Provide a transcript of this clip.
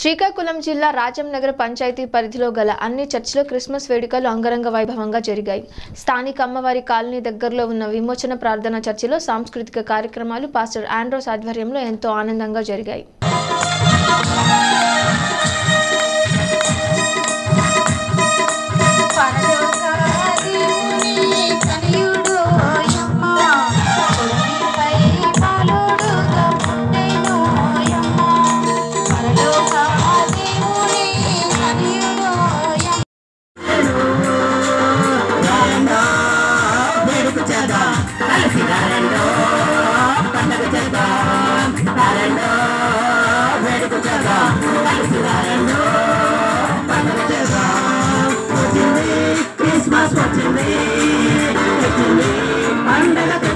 శ్రీకాకుళం జిల్లా రాజంనగర్ పంచాయతీ పరిధిలో గల అన్ని చర్చిలో క్రిస్మస్ వేడుకలు అంగరంగ వైభవంగా జరిగాయి. స్థానిక అమ్మవారి కాలనీ దగ్గరలో ఉన్న విమోచన ప్రార్థన చర్చిలో సాంస్కృతిక కార్యక్రమాలు పాస్టర్ ఆండ్రోస్ ఆధ్వర్యంలో ఎంతో ఆనందంగా జరిగాయి. Ándala,